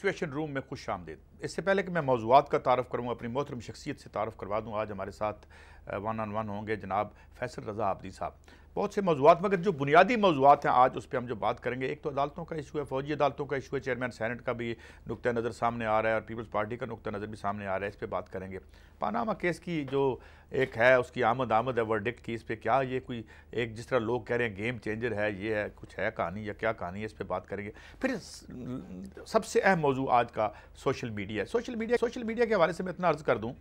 Situation روم میں خوش آمدید۔ اس سے پہلے کہ میں موضوعات کا تعارف کروں، اپنی محترم شخصیت سے تعارف کروا دوں، آج ہمارے ساتھ ون آن ون ہوں گے جناب فیصل رضا عابدی صاحب۔ بہت سے موضوعات، مگر جو بنیادی موضوعات ہیں، آج اس پہ ہم جو بات کریں گے، ایک تو عدالتوں کا ایشو ہے، فوجی عدالتوں کا ایشو ہے چیئرمین سینٹ کا بھی نقطہ نظر سامنے آ رہا ہے اور پیپلز پارٹی کا نقطہ نظر بھی سامنے آ رہا ہے، اس پہ بات کریں گے۔ پاناما کیس کی جو ایک ہے، اس کی آمد آمد ہے ورڈکٹ کی اس پہ کیا یہ کوئی ایک جس طرح لوگ کہہ رہے ہیں گیم چینجر ہے، یہ ہے، کچھ ہے کہانی یا کیا کہانی ہے، اس پہ بات کریں گے۔ پھر سب سے اہم موضوع آج کا سوشل میڈیا ہے۔ سوشل میڈیا سوشل میڈیا کے حوالے سے میں اتنا عرض کر دوں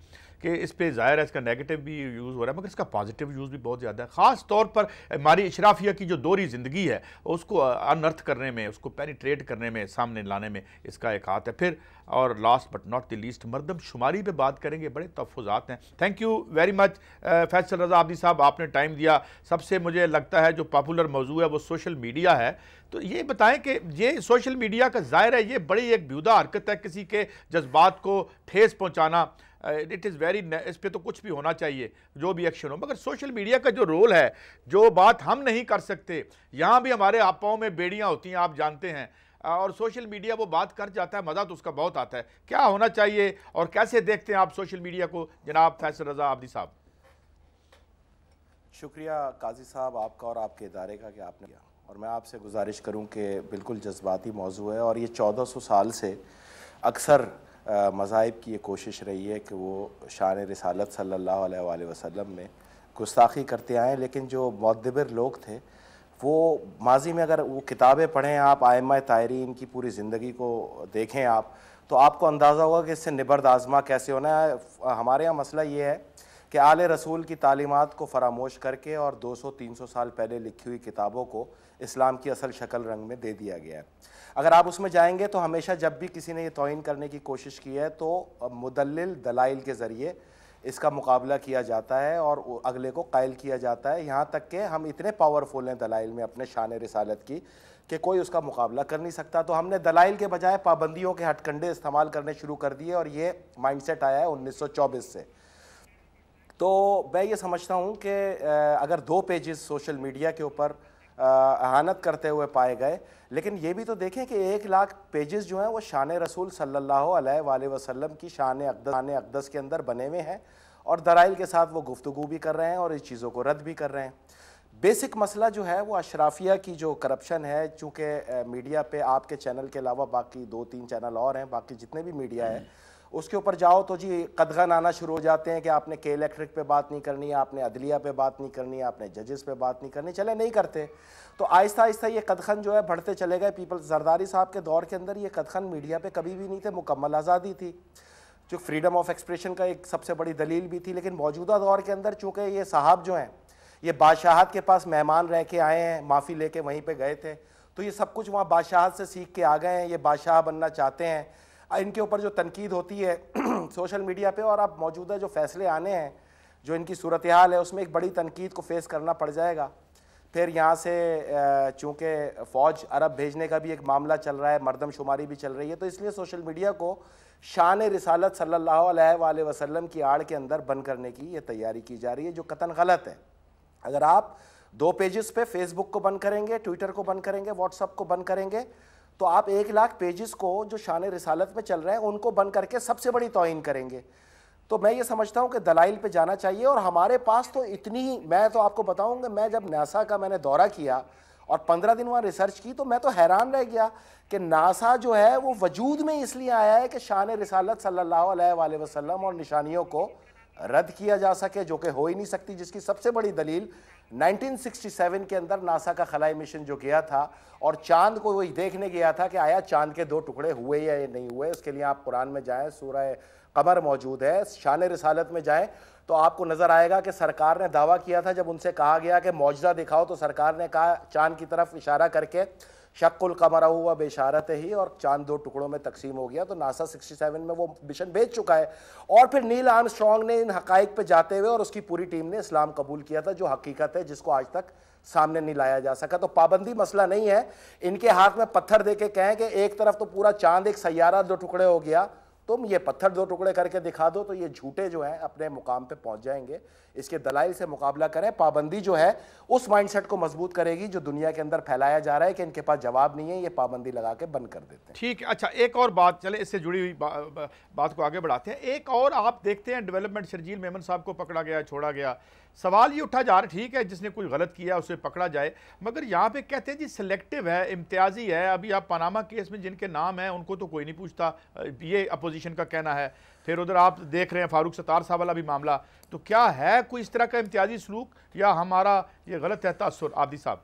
کہ اس پہ ظاہر ہے، اس کا نیگیٹو بھی یوز ہو رہا ہے، مگر اس کا پازیٹیو یوز بھی بہت زیادہ ہے۔ خاص طور پر ہماری اشرافیہ کی جو دوری زندگی ہے، اس کو انرتھ کرنے میں، اس کو پینیٹریٹ کرنے میں، سامنے لانے میں اس کا ایک ہاتھ ہے۔ پھر اور last but not the least مردم شماری پہ بات کریں گے، بڑے تحفظات ہیں۔ Thank you very much Faisal Raza Abidi صاحب، آپ نے ٹائم دیا۔ سب سے مجھے لگتا ہے جو پاپولر موضوع ہے، وہ سوشل میڈیا ہے۔ تو یہ بتائیں کہ یہ سوشل میڈیا کا ظاہر ہے، یہ بڑی ایک بیودہ حرکت ہے کسی کے جذبات کو ٹھیس پہنچانا۔ اٹ از ویری اس پہ تو کچھ بھی ہونا چاہیے، جو بھی ایکشن ہو۔ مگر سوشل میڈیا کا جو رول ہے، جو بات ہم نہیں کر سکتے، یہاں بھی ہمارے آپاؤں میں بیڑیاں ہوتی ہیں، آپ جانتے ہیں۔ اور سوشل میڈیا وہ بات کر جاتا ہے، مزہ تو اس کا بہت آتا ہے۔ کیا ہونا چاہیے اور کیسے دیکھتے ہیں آپ سوشل میڈیا کو؟ جناب فیصل رضا عبدی صاحب۔ شکریہ قاضی صاحب، آپ کا اور آپ کے ادارے کا کہ آپ نے کیا۔ اور میں آپ سے گزارش کروں کہ بالکل جذباتی موضوع ہے اور یہ چودہ سو سال سے اکثر مذاہب کی یہ کوشش رہی ہے کہ وہ شان رسالت صلی اللہ علیہ وآلہ وسلم میں گستاخی کرتے آئیں۔ لیکن جو معدبر لوگ تھے وہ ماضی میں اگر وہ کتابیں پڑھیں آپ، آئمہ تائرین کی پوری زندگی کو دیکھیں آپ، تو آپ کو اندازہ ہوگا کہ اس سے نبرد آزما کیسے ہونا ہے۔ ہمارے یہاں مسئلہ یہ ہے کہ آل رسول کی تعلیمات کو فراموش کر کے اور دو سو، تین سو سال پہلے لکھی ہوئی کتابوں کو اسلام کی اصل شکل رنگ میں دے دیا گیا ہے۔ اگر آپ اس میں جائیں گے تو ہمیشہ جب بھی کسی نے یہ توہین کرنے کی کوشش کی ہے تو مدلل دلائل کے ذریعے اس کا مقابلہ کیا جاتا ہے اور اگلے کو قائل کیا جاتا ہے، یہاں تک کہ ہم اتنے پاورفل ہیں دلائل میں اپنے شان رسالت کی کہ کوئی اس کا مقابلہ کر نہیں سکتا۔ تو ہم نے دلائل کے بجائے پابندیوں کے ہٹ کنڈے استعمال کرنے شروع کر دیے اور یہ مائنڈ سیٹ آیا ہے انیس سو چوبیس سے۔ تو میں یہ سمجھتا ہوں کہ اگر دو پیجز سوشل میڈیا کے اوپر احانت کرتے ہوئے پائے گئے۔ لیکن یہ بھی تو دیکھیں کہ ایک لاکھ پیجز جو ہیں وہ شان رسول صلی اللہ علیہ وآلہ وسلم کی شان اقدس شان اقدس کے اندر بنے ہوئے ہیں اور درائل کے ساتھ وہ گفتگو بھی کر رہے ہیں اور اس چیزوں کو رد بھی کر رہے ہیں۔ بیسک مسئلہ جو ہے وہ اشرافیہ کی جو کرپشن ہے، چونکہ میڈیا پہ آپ کے چینل کے علاوہ باقی دو تین چینل اور ہیں، باقی جتنے بھی میڈیا ہے اس کے اوپر جاؤ تو جی قدغن آنا شروع ہو جاتے ہیں کہ آپ نے کے الیکٹرک پہ بات نہیں کرنی، آپ نے عدلیہ پہ بات نہیں کرنی، آپ نے ججز پہ بات نہیں کرنی، چلے نہیں کرتے۔ تو آہستہ آہستہ یہ قدخن جو ہے بڑھتے چلے گئے۔ پیپل زرداری صاحب کے دور کے اندر یہ قدخن میڈیا پہ کبھی بھی نہیں تھے، مکمل آزادی تھی۔ جو فریڈم آف ایکسپریشن کا ایک سب سے بڑی دلیل بھی تھی، لیکن موجودہ دور کے اندر چونکہ یہ صاحب جو ہیں، یہ بادشاہت کے پاس مہمان رہ کے آئے ہیں، معافی لے کے وہیں پہ گئے تھے، تو یہ سب کچھ وہاں بادشاہت سے سیکھ کے آ گئے ہیں۔ یہ بادشاہ بننا چاہتے ہیں۔ ان کے اوپر جو تنقید ہوتی ہے سوشل میڈیا پہ اور اب موجودہ جو فیصلے آنے ہیں، جو ان کی صورتحال ہے، اس میں ایک بڑی تنقید کو فیس کرنا پڑ جائے گا۔ پھر یہاں سے چونکہ فوج عرب بھیجنے کا بھی ایک معاملہ چل رہا ہے، مردم شماری بھی چل رہی ہے، تو اس لیے سوشل میڈیا کو شان رسالت صلی اللہ علیہ وآلہ وسلم کی آڑ کے اندر بند کرنے کی یہ تیاری کی جا رہی ہے، جو قطن غلط ہے۔ اگر آپ دو پیجز پہ فیس بک کو بند کریں گے ٹویٹر کو بند کریں گے واٹس اپ کو بند کریں گے تو آپ ایک لاکھ پیجز کو جو شان رسالت میں چل رہے ہیں، ان کو بند کر کے سب سے بڑی توہین کریں گے۔ تو میں یہ سمجھتا ہوں کہ دلائل پہ جانا چاہیے اور ہمارے پاس تو اتنی ہی میں تو آپ کو بتاؤں گا، میں جب ناسا کا میں نے دورہ کیا اور پندرہ دن وہاں ریسرچ کی، تو میں تو حیران رہ گیا کہ ناسا جو ہے، وہ وجود میں اس لیے آیا ہے کہ شان رسالت صلی اللہ علیہ وآلہ وسلم اور نشانیوں کو رد کیا جا سکے، جو کہ ہو ہی نہیں سکتی، جس کی سب سے بڑی دلیل نائنٹین سکسٹی سیون کے اندر ناسا کا خلائی مشن جو گیا تھا اور چاند کو وہی دیکھنے گیا تھا کہ آیا چاند کے دو ٹکڑے ہوئے یا نہیں ہوئے، اس کے لیے آپ قرآن میں جائیں، سورہ قمر موجود ہے، شان رسالت میں جائیں، تو آپ کو نظر آئے گا کہ سرکار نے دعویٰ کیا تھا، جب ان سے کہا گیا کہ معجزہ دکھاؤ تو سرکار نے کہا چاند کی طرف اشارہ کر کے شک القمر ہوا بشارت ہی اور چاند دو ٹکڑوں میں تقسیم ہو گیا تو ناسا سکسٹی سیون میں وہ مشن بھیج چکا ہے۔ اور پھر نیل آرم اسٹرانگ نے ان حقائق پہ جاتے ہوئے اور اس کی پوری ٹیم نے اسلام قبول کیا تھا، جو حقیقت ہے جس کو آج تک سامنے نہیں لایا جا سکا۔ تو پابندی مسئلہ نہیں ہے۔ ان کے ہاتھ میں پتھر دے کے کہیں کہ ایک طرف تو پورا چاند ایک سیارہ دو ٹکڑے ہو گیا۔ تم یہ پتھر دو ٹکڑے کر کے دکھا دو تو یہ جھوٹے جو ہیں اپنے مقام پہ پہنچ جائیں گے۔ اس کے دلائل سے مقابلہ کریں۔ پابندی جو ہے اس مائنڈ سیٹ کو مضبوط کرے گی جو دنیا کے اندر پھیلایا جا رہا ہے کہ ان کے پاس جواب نہیں ہے، یہ پابندی لگا کے بند کر دیتے ہیں۔ ٹھیک ہے۔ اچھا ایک اور بات چلے اس سے جڑی ہوئی بات کو آگے بڑھاتے ہیں۔ ایک اور آپ دیکھتے ہیں ڈیولپمنٹ شرجیل میمن صاحب کو پکڑا گیا، چھوڑا گیا۔ سوال یہ اٹھا جا رہا ٹھیک ہے، جس نے کوئی غلط کیا، اسے پکڑا جائے، مگر یہاں پہ کہتے ہیں جی سلیکٹیو ہے، امتیازی ہے۔ ابھی آپ پاناما کیس میں جن کے نام ہیں، ان کو تو کوئی نہیں پوچھتا۔ یہ اپوزیشن کا کہنا ہے۔ پھر ادھر آپ دیکھ رہے ہیں، فاروق ستار صاحب والا بھی معاملہ۔ تو کیا ہے کوئی اس طرح کا امتیازی سلوک؟ یا ہمارا یہ غلط ہے تاثر؟ عابدی صاحب۔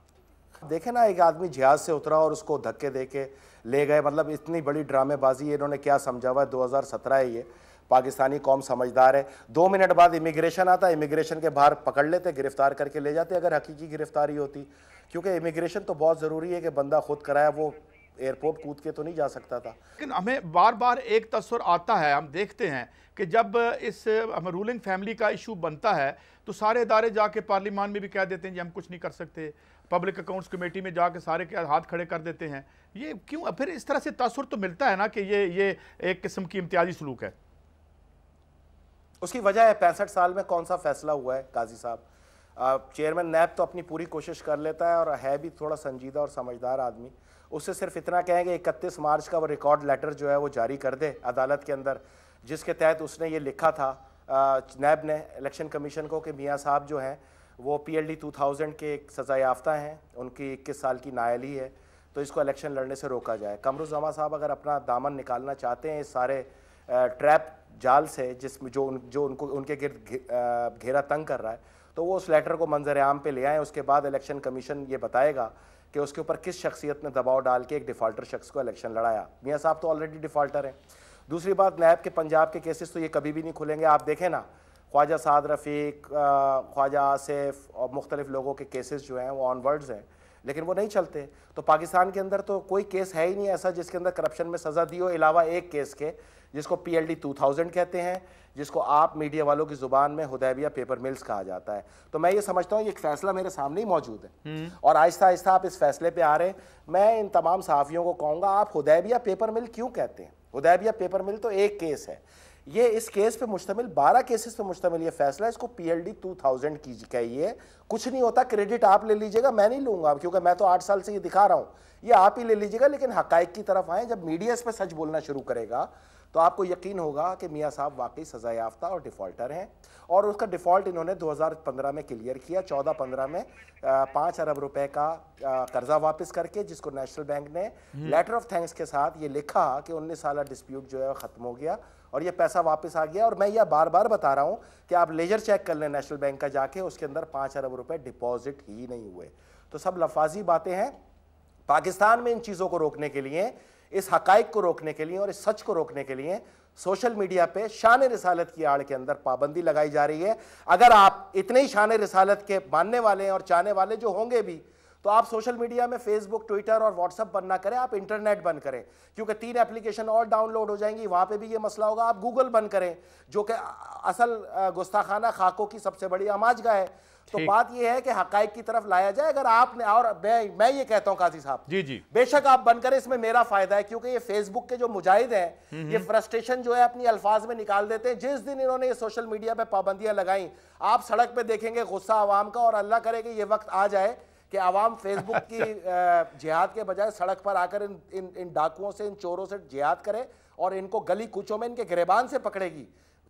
دیکھیں نا، ایک آدمی جہاز سے اترا اور اس کو دھکے دے کے لے گئے۔ مطلب اتنی بڑی ڈرامے بازی انہوں نے کیا سمجھا ہوا ہے؟ دو ہزار سترہ ہے یہ۔ پاکستانی قوم سمجھدار ہے۔ دو منٹ بعد امیگریشن آتا امیگریشن کے باہر پکڑ لیتے، گرفتار کر کے لے جاتے۔ اگر حقیقی گرفتاری ہوتی، کیونکہ امیگریشن تو بہت ضروری ہے کہ بندہ خود کرائے وہ ایئرپورٹ کود کے تو نہیں جا سکتا تھا۔ لیکن ہمیں بار بار ایک تصور آتا ہے، ہم دیکھتے ہیں کہ جب اس رولنگ فیملی کا ایشو بنتا ہے، تو سارے ادارے جا کے پارلیمان میں بھی کہہ دیتے ہیں جی ہم کچھ نہیں کر سکتے۔ پبلک اکاؤنٹس کمیٹی میں جا کے سارے کے ہاتھ کھڑے کر دیتے ہیں۔ یہ کیوں؟ پھر اس طرح سے تاثر تو ملتا ہے نا کہ یہ یہ ایک قسم کی امتیازی سلوک ہے۔ اس کی وجہ ہے پینسٹھ سال میں کون سا فیصلہ ہوا ہے قاضی صاحب؟ چیئرمین نیب تو اپنی پوری کوشش کر لیتا ہے اور ہے بھی تھوڑا سنجیدہ اور سمجھدار آدمی۔ اس سے صرف اتنا کہیں کہ اکتیس مارچ کا وہ ریکارڈ لیٹر جو ہے وہ جاری کر دے عدالت کے اندر، جس کے تحت اس نے یہ لکھا تھا۔ نیب نے الیکشن کمیشن کو کہ میاں صاحب جو ہیں وہ P L D two thousand کے ایک سزا یافتہ ہیں، ان کی اکیس سال کی نائلی ہے، تو اس کو الیکشن لڑنے سے روکا جائے۔ قمر صاحب اگر اپنا دامن نکالنا چاہتے ہیں، اس سارے ٹریپ جال سے جس میں جو جو ان کو ان کے گرد گھیرا تنگ کر رہا ہے، تو وہ اس لیٹر کو منظر عام پہ لے آئیں۔ اس کے بعد الیکشن کمیشن یہ بتائے گا کہ اس کے اوپر کس شخصیت نے دباؤ ڈال کے ایک ڈیفالٹر شخص کو الیکشن لڑایا۔ میاں صاحب تو آلریڈی ڈیفالٹر ہیں۔ دوسری بات نیب کے پنجاب کے کیسز تو یہ کبھی بھی نہیں کھلیں گے۔ آپ دیکھیں نا، خواجہ سعد رفیق خواجہ آصف اور مختلف لوگوں کے کیسز جو ہیں وہ آن ورڈز ہیں، لیکن وہ نہیں چلتے۔ تو پاکستان کے اندر تو کوئی کیس ہے ہی نہیں ایسا جس کے اندر کرپشن میں سزا دی ہو، علاوہ ایک کیس کے جس کو P L D two thousand کہتے ہیں جس کو آپ میڈیا والوں کی زبان میں ہدیبیہ پیپر ملز کہا جاتا ہے۔ تو میں یہ سمجھتا ہوں یہ ایک فیصلہ میرے سامنے ہی موجود ہے۔ اور آہستہ آہستہ آپ اس فیصلے پہ آ رہے ہیں۔ میں ان تمام صحافیوں کو کہوں گا آپ ہدیبیہ پیپر مل کیوں کہتے ہیں؟ ہدیبیہ پیپر مل تو ایک کیس ہے۔ یہ اس کیس پہ مشتمل بارہ کیسز پہ مشتمل یہ فیصلہ اس کو P L D two thousand کی کہیے۔ کچھ نہیں ہوتا کریڈٹ آپ لے لیجیے گا میں نہیں لوں گا کیونکہ میں تو آٹھ سال سے یہ دکھا رہا ہوں۔ یہ آپ ہی لے لیجیے گا لیکن حقائق کی طرف آئیں۔ جب میڈیا اس پہ سچ بولنا شروع کرے گا تو آپ کو یقین ہوگا کہ میاں صاحب واقعی سزا یافتہ اور ڈیفالٹر ہیں اور اس کا ڈیفالٹ انہوں نے دو ہزار پندرہ میں کلیئر کیا چودہ پندرہ میں پانچ ارب روپے کا قرضہ واپس کر کے جس کو نیشنل بینک نے لیٹر آف تھینکس کے ساتھ یہ لکھا کہ انیس سالہ ڈسپیوٹ جو ہے ختم ہو گیا اور یہ پیسہ واپس آ گیا اور میں یہ بار بار بتا رہا ہوں کہ آپ لیجر چیک کر لیں نیشنل بینک کا جا کے اس کے اندر پانچ ارب روپے ڈپازٹ ہی نہیں ہوئے۔ تو سب لفاظی باتیں ہیں۔ پاکستان میں ان چیزوں کو روکنے کے لیے اس حقائق کو روکنے کے لیے اور اس سچ کو روکنے کے لیے سوشل میڈیا پہ شان رسالت کی آڑ کے اندر پابندی لگائی جا رہی ہے۔ اگر آپ اتنے ہی شان رسالت کے ماننے والے ہیں اور چاہنے والے جو ہوں گے بھی، تو آپ سوشل میڈیا میں فیس بک ٹویٹر اور واٹس اپ بند نہ کریں، آپ انٹرنیٹ بند کریں۔ کیونکہ تین اپلیکیشن اور ڈاؤن لوڈ ہو جائیں گی، وہاں پہ بھی یہ مسئلہ ہوگا۔ آپ گوگل بند کریں، جو کہ اصل گستاخانہ خاکوں کی سب سے بڑی آماج گاہ ہے۔ تو بات یہ ہے کہ حقائق کی طرف لایا جائے۔ اگر آپ نے اور میں یہ کہتا ہوں قاضی صاحب جی جی۔ بے شک آپ بن کریں اس میں میرا فائدہ ہے کیونکہ یہ فیس بک کے جو مجاہد ہیں یہ فرسٹیشن جو ہے اپنی الفاظ میں نکال دیتے ہیں۔ جس دن انہوں نے یہ سوشل میڈیا پہ پابندیاں لگائیں آپ سڑک پہ دیکھیں گے غصہ عوام کا اور اللہ کرے کہ یہ وقت آ جائے کہ عوام فیس بک کی جہاد کے بجائے سڑک پر آ کر ان ڈاکوؤں سے ان چوروں سے جہاد کرے اور ان کو گلی کوچوں میں ان کے گریبان سے پکڑے گی۔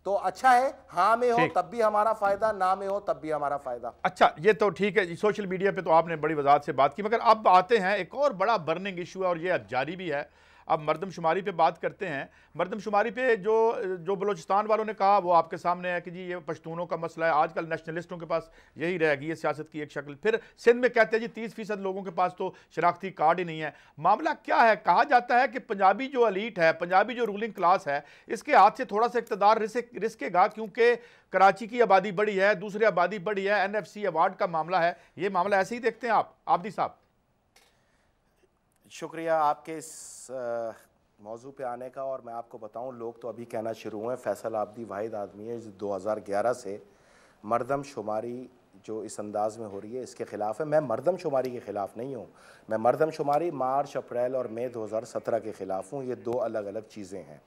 تو اچھا ہے ہاں میں ہو تب بھی ہمارا فائدہ نہ میں ہو تب بھی ہمارا فائدہ۔ اچھا یہ تو ٹھیک ہے سوشل میڈیا پہ تو آپ نے بڑی وضاحت سے بات کی مگر اب آتے ہیں ایک اور بڑا برننگ ایشو ہے اور یہ جاری بھی ہے۔ اب مردم شماری پہ بات کرتے ہیں۔ مردم شماری پہ جو جو بلوچستان والوں نے کہا، وہ آپ کے سامنے ہے کہ جی یہ پشتونوں کا مسئلہ ہے۔ آج کل نیشنلسٹوں کے پاس یہی رہ گئی ہے سیاست کی ایک شکل۔ پھر سندھ میں کہتے ہیں جی تیس فیصد لوگوں کے پاس تو شناختی کارڈ ہی نہیں ہے۔ معاملہ کیا ہے؟ کہا جاتا ہے کہ پنجابی جو الیٹ ہے، پنجابی جو رولنگ کلاس ہے، اس کے ہاتھ سے تھوڑا سا اقتدار رسکے گا کیونکہ کراچی کی آبادی بڑی ہے، دوسری آبادی بڑی ہے این ایف سی ایوارڈ کا معاملہ ہے۔ یہ معاملہ ایسے ہی دیکھتے ہیں آپ، آبدی صاحب۔ شکریہ آپ کے اس موضوع پہ آنے کا اور میں آپ کو بتاؤں، لوگ تو ابھی کہنا شروع ہیں، فیصل آبدی واحد آدمی ہے دو ہزار گیارہ سے مردم شماری جو اس انداز میں ہو رہی ہے، اس کے خلاف ہے۔ میں مردم شماری کے خلاف نہیں ہوں، میں مردم شماری مارچ، اپریل اور مئی دو ہزار سترہ کے خلاف ہوں، یہ دو الگ الگ چیزیں ہیں۔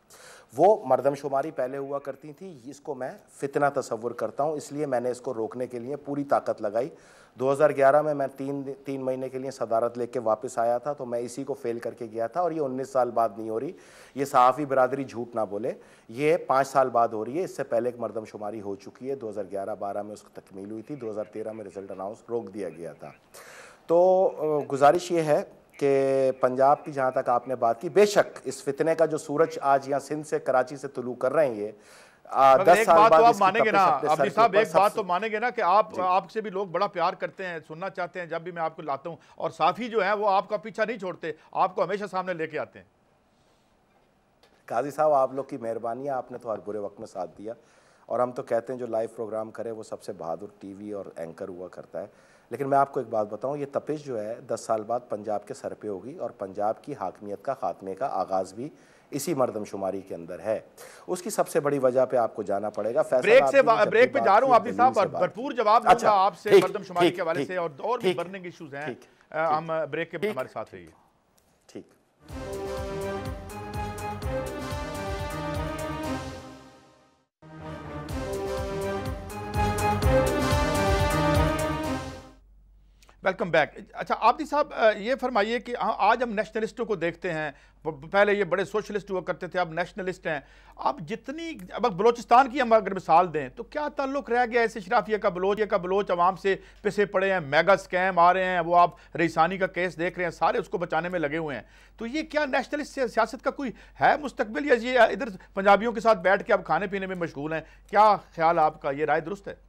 وہ مردم شماری پہلے ہوا کرتی تھی اس کو میں فتنہ تصور کرتا ہوں، اس لیے میں نے اس کو روکنے کے لیے پوری طاقت لگائی۔ دو ہزار گیارہ میں میں تین تین مہینے کے لیے صدارت لے کے واپس آیا تھا، تو میں اسی کو فیل کر کے گیا تھا اور یہ انیس سال بعد نہیں ہو رہی۔ یہ صحافی برادری جھوٹ نہ بولے۔ یہ پانچ سال بعد ہو رہی ہے، اس سے پہلے ایک مردم شماری ہو چکی ہے۔ دو ہزار گیارہ بارہ میں اس کو تکمیل ہوئی تھی، دو ہزار تیرہ میں رزلٹ اناؤنس روک دیا گیا تھا۔ تو گزارش یہ ہے کہ پنجاب کی جہاں تک آپ نے بات کی، بے شک اس فتنے کا جو سورج آج یہاں سندھ سے، کراچی سے طلوع کر رہے ہیں یہ ایک بات تو آپ مانیں گے نا عبدی صاحب ایک بات تو مانیں گے نا کہ آپ جی۔ آپ سے بھی لوگ بڑا پیار کرتے ہیں سننا چاہتے ہیں جب بھی میں آپ کو لاتا ہوں اور صافی جو ہیں وہ آپ کا پیچھا نہیں چھوڑتے آپ کو ہمیشہ سامنے لے کے آتے ہیں قاضی صاحب آپ لوگ کی مہربانی ہے آپ نے تو ہر برے وقت میں ساتھ دیا اور ہم تو کہتے ہیں جو لائیو پروگرام کرے وہ سب سے بہادر ٹی وی اور اینکر ہوا کرتا ہے لیکن میں آپ کو ایک بات بتاؤں یہ تپش جو ہے دس سال بعد پنجاب کے سر پہ ہوگی اور پنجاب کی حاکمیت کا خاتمے کا آغاز بھی اسی مردم شماری کے اندر ہے۔ اس کی سب سے بڑی وجہ پہ آپ کو جانا پڑے گا بریک سے بریک پہ جا رہا ہوں آپ صاحب بھرپور جواب دوں گا آپ سے مردم شماری کے حوالے سے اور بھی برننگ ایشوز ہیں۔ ہم بریک کے ہمارے ساتھ رہیے۔ ویلکم بیک اچھا آبدی صاحب یہ فرمائیے کہ ہاں، آج ہم نیشنلسٹوں کو دیکھتے ہیں۔ پہلے یہ بڑے سوشلسٹ ہوا کرتے تھے، اب نیشنلسٹ ہیں۔ اب جتنی، اب بلوچستان کی ہم اگر مثال دیں، تو کیا تعلق رہ گیا ایسے شرافیہ کا بلوچ کا بلوچ عوام سے پسے پڑے ہیں میگا سکیم آ رہے ہیں، وہ آپ رئیسانی کا کیس دیکھ رہے ہیں، سارے اس کو بچانے میں لگے ہوئے ہیں۔ تو یہ کیا نیشنلسٹ سیاست کا کوئی ہے مستقبل یا یہ ادھر پنجابیوں کے ساتھ بیٹھ کے اب کھانے پینے میں مشغول ہیں؟ کیا خیال آپ کا، یہ رائے درست ہے؟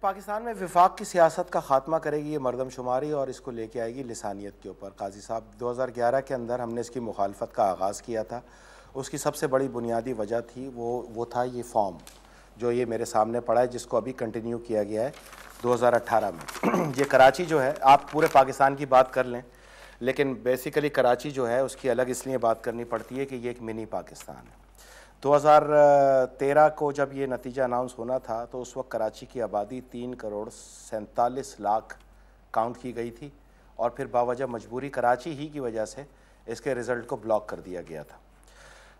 پاکستان میں وفاق کی سیاست کا خاتمہ کرے گی، یہ مردم شماری اور اس کو لے کے آئے گی لسانیت کے اوپر۔ قاضی صاحب، دو ہزار گیارہ کے اندر ہم نے اس کی مخالفت کا آغاز کیا تھا۔ اس کی سب سے بڑی بنیادی وجہ تھی، وہ وہ تھا یہ فارم جو یہ میرے سامنے پڑا ہے، جس کو ابھی کنٹینیو کیا گیا ہے دو ہزار اٹھارہ میں۔ یہ کراچی جو ہے، آپ پورے پاکستان کی بات کر لیں، لیکن بیسیکلی کراچی جو ہے، اس کی الگ اس لیے بات کرنی پڑتی ہے کہ یہ ایک منی پاکستان ہے۔ دو ہزار تیرہ کو جب یہ نتیجہ اناؤنس ہونا تھا تو اس وقت کراچی کی آبادی تین کروڑ سینتالیس لاکھ کاؤنٹ کی گئی تھی اور پھر باوجہ مجبوری کراچی ہی کی وجہ سے اس کے رزلٹ کو بلاک کر دیا گیا تھا۔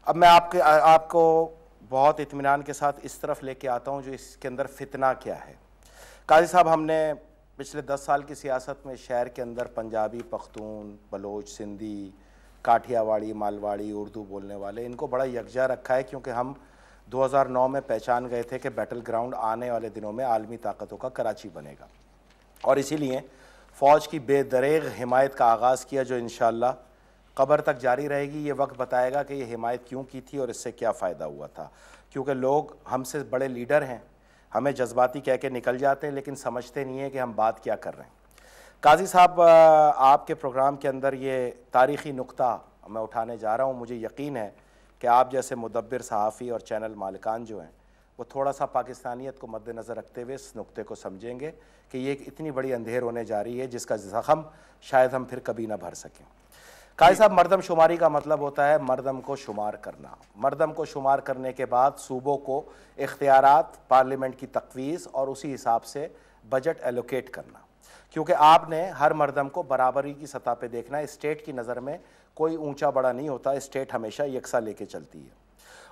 اب میں آپ کے آپ کو بہت اطمینان کے ساتھ اس طرف لے کے آتا ہوں جو اس کے اندر فتنہ کیا ہے۔ قاضی صاحب، ہم نے پچھلے دس سال کی سیاست میں شہر کے اندر پنجابی پختون، بلوچ، سندھی کاٹھیا واڑی مالواڑی، اردو بولنے والے، ان کو بڑا یکجا رکھا ہے کیونکہ ہم دو ہزار نو میں پہچان گئے تھے کہ بیٹل گراؤنڈ آنے والے دنوں میں عالمی طاقتوں کا کراچی بنے گا۔ اور اسی لیے فوج کی بے دریغ حمایت کا آغاز کیا جو انشاءاللہ قبر تک جاری رہے گی، یہ وقت بتائے گا کہ یہ حمایت کیوں کی تھی اور اس سے کیا فائدہ ہوا تھا۔ کیونکہ لوگ ہم سے بڑے لیڈر ہیں، ہمیں جذباتی کہہ کے نکل جاتے ہیں، لیکن سمجھتے نہیں ہیں کہ ہم بات کیا کر رہے ہیں۔ قاضی صاحب آپ کے پروگرام کے اندر یہ تاریخی نقطہ میں اٹھانے جا رہا ہوں، مجھے یقین ہے کہ آپ جیسے مدبر صحافی اور چینل مالکان جو ہیں، وہ تھوڑا سا پاکستانیت کو مد نظر رکھتے ہوئے اس نقطے کو سمجھیں گے کہ یہ ایک اتنی بڑی اندھیر ہونے جا رہی ہے جس کا زخم شاید ہم پھر کبھی نہ بھر سکیں۔ قائد صاحب، مردم شماری کا مطلب ہوتا ہے مردم کو شمار کرنا۔ مردم کو شمار کرنے کے بعد صوبوں کو اختیارات، پارلیمنٹ کی تقویز اور اسی حساب سے بجٹ ایلوکیٹ کرنا۔ کیونکہ آپ نے ہر مردم کو برابری کی سطح پہ دیکھنا ہے، اسٹیٹ کی نظر میں کوئی اونچا بڑا نہیں ہوتا، اسٹیٹ ہمیشہ یکساں لے کے چلتی ہے۔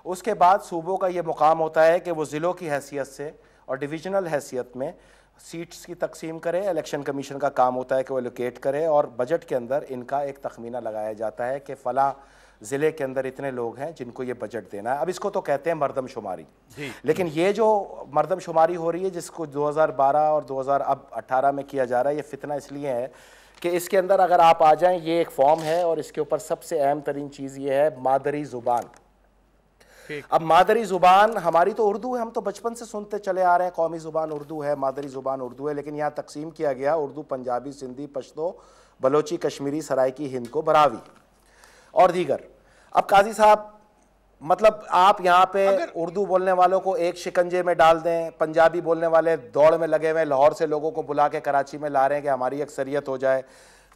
اس کے بعد صوبوں کا یہ مقام ہوتا ہے کہ وہ ضلعوں کی حیثیت سے اور ڈویژنل حیثیت میں سیٹس کی تقسیم کرے الیکشن کمیشن کا کام ہوتا ہے کہ وہ لوکیٹ کرے اور بجٹ کے اندر ان کا ایک تخمینہ لگایا جاتا ہے کہ فلاں ضلع کے اندر اتنے لوگ ہیں جن کو یہ بجٹ دینا ہے۔ اب اس کو تو کہتے ہیں مردم شماری۔ جی۔ لیکن یہ جو مردم شماری ہو رہی ہے جس کو دو ہزار بارہ اور دو ہزار اب اٹھارہ میں کیا جا رہا ہے یہ فتنہ اس لیے ہے کہ اس کے اندر اگر آپ آ جائیں یہ ایک فارم ہے اور اس کے اوپر سب سے اہم ترین چیز یہ ہے مادری زبان۔ اب مادری زبان ہماری تو اردو ہے ہم تو بچپن سے سنتے چلے آ رہے ہیں۔ قومی زبان اردو ہے مادری زبان اردو ہے لیکن یہاں تقسیم کیا گیا۔ اردو پنجابی سندھی پشتو بلوچی کشمیری سرائکی ہند کو براوی اور دیگر۔ اب قاضی صاحب مطلب آپ یہاں پہ اردو بولنے والوں کو ایک شکنجے میں ڈال دیں پنجابی بولنے والے دوڑ میں لگے ہوئے لاہور سے لوگوں کو بلا کے کراچی میں لا رہے ہیں کہ ہماری اکثریت ہو جائے۔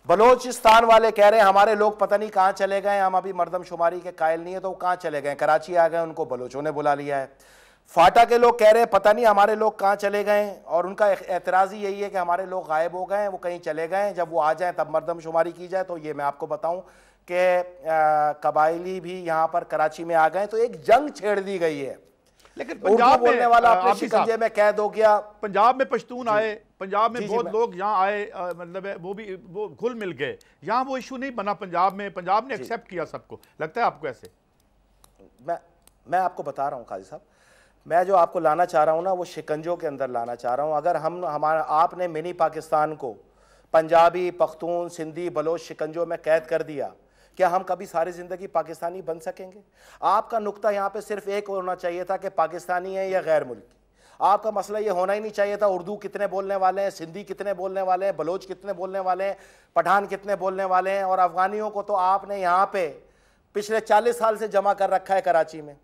بلوچستان والے کہہ رہے ہیں ہمارے لوگ پتہ نہیں کہاں چلے گئے ہم ابھی مردم شماری کے قائل نہیں ہے تو وہ کہاں چلے گئے کراچی آ گئے ان کو بلوچوں نے بلا لیا ہے۔ فاٹا کے لوگ کہہ رہے ہیں پتہ نہیں ہمارے لوگ کہاں چلے گئے ہیں اور ان کا اعتراض ہی یہی ہے کہ ہمارے لوگ غائب ہو گئے ہیں وہ کہیں چلے گئے ہیں۔ جب وہ آ جائیں تب مردم شماری کی جائے تو یہ میں آپ کو بتاؤں کہ قبائلی بھی یہاں پر کراچی میں آ گئے تو ایک جنگ چھیڑ دی گئی ہے۔ لیکن پنجاب بولنے والا اپنے شکنجے میں قید ہو گیا۔ پنجاب میں پشتون جی۔ آئے پنجاب میں جی، جی، بہت لوگ یہاں آئے مطلب وہ بھی وہ گھل مل گئے۔ یہاں وہ ایشو نہیں بنا پنجاب میں پنجاب نے ایکسیپٹ کیا سب کو۔ لگتا ہے آپ کو ایسے؟ میں آپ کو بتا رہا ہوں قاضی صاحب۔ میں جو آپ کو لانا چاہ رہا ہوں نا وہ شکنجوں کے اندر لانا چاہ رہا ہوں۔ اگر ہم ہمارا آپ نے منی پاکستان کو پنجابی پختون سندھی بلوچ شکنجوں میں قید کر دیا کیا ہم کبھی ساری زندگی پاکستانی بن سکیں گے؟ آپ کا نقطہ یہاں پہ صرف ایک ہونا چاہیے تھا کہ پاکستانی ہے یا غیر ملکی۔ آپ کا مسئلہ یہ ہونا ہی نہیں چاہیے تھا، اردو کتنے بولنے والے ہیں، سندھی کتنے بولنے والے ہیں، بلوچ کتنے بولنے والے ہیں، پٹھان کتنے بولنے والے ہیں، اور افغانیوں کو تو آپ نے یہاں پہ پچھلے چالیس سال سے جمع کر رکھا ہے کراچی میں۔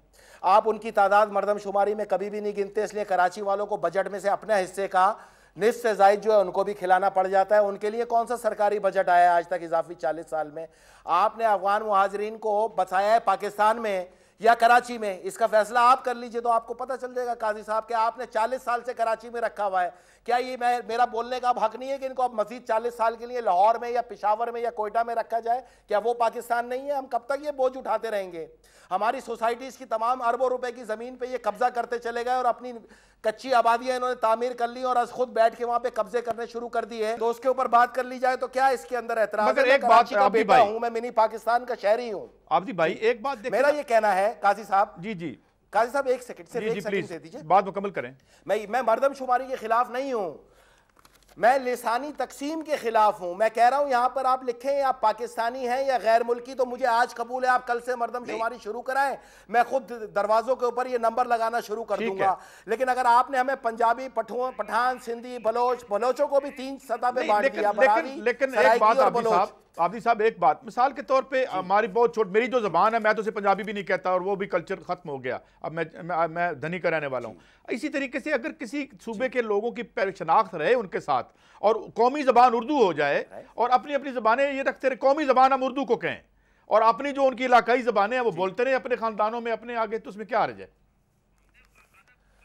آپ ان کی تعداد مردم شماری میں کبھی بھی نہیں گنتے، اس لیے کراچی والوں کو بجٹ میں سے اپنے حصے کا نصف سے زائد جو ہے ان کو بھی کھلانا پڑ جاتا ہے۔ ان کے لیے کون سا سرکاری بجٹ آیا ہے آج تک اضافی چالیس سال میں؟ آپ نے افغان مہاجرین کو بسایا ہے پاکستان میں یا کراچی میں، اس کا فیصلہ آپ کر لیجیے تو آپ کو پتہ چل جائے گا قاضی صاحب کہ آپ نے چالیس سال سے کراچی میں رکھا ہوا ہے۔ کیا یہ میرا بولنے کا اب حق نہیں ہے کہ ان کو اب مزید چالیس سال کے لیے لاہور میں یا پشاور میں یا کوئٹہ میں رکھا جائے؟ کیا وہ پاکستان نہیں ہے؟ ہم کب تک یہ بوجھ اٹھاتے رہیں گے؟ ہماری سوسائٹیز کی تمام اربوں روپے کی زمین پہ یہ قبضہ کرتے چلے گئے اور اپنی کچی آبادیاں انہوں نے تعمیر کر لی اور از خود بیٹھ کے وہاں پہ قبضے کرنے شروع کر دی ہے۔ تو اس کے اوپر بات کر لی جائے تو کیا اس کے اندر اعتراض مگر ایک بات کا بیٹا ہوں میں منی پاکستان کا شہری ہوں۔ جی بھائی ایک بات میرا یہ کہنا ہے قاضی صاحب۔ جی جی۔ قاضی صاحب ایک سیکنڈ سے جی، ایک جی، سیکنڈ سے دیجیے۔ بات مکمل کریں۔ میں مردم شماری کے خلاف نہیں ہوں۔ میں لسانی تقسیم کے خلاف ہوں۔ میں کہہ رہا ہوں یہاں پر آپ لکھیں آپ پاکستانی ہیں یا غیر ملکی تو مجھے آج قبول ہے آپ کل سے مردم شماری شروع کرائیں۔ میں خود دروازوں کے اوپر یہ نمبر لگانا شروع کر دوں گا۔ لیکن اگر آپ نے ہمیں پنجابی پٹھان سندھی بلوچ بلوچوں کو بھی تین سطح پہ بانٹ دیا لیکن ایک بات صاحب عابدی صاحب ایک بات مثال کے طور پہ جی۔ ہماری بہت چھوٹ میری جو زبان ہے میں تو اسے پنجابی بھی نہیں کہتا اور وہ بھی کلچر ختم ہو گیا اب میں میں دھنی کا رہنے والا ہوں جی۔ اسی طریقے سے اگر کسی صوبے کے لوگوں کی شناخت رہے ان کے ساتھ اور قومی زبان اردو ہو جائے اور اپنی اپنی زبانیں یہ رکھتے رہے قومی زبان ہم اردو کو کہیں اور اپنی جو ان کی علاقائی زبانیں ہیں وہ جی۔ بولتے رہے اپنے خاندانوں میں اپنے آگے تو اس میں کیا آ رہے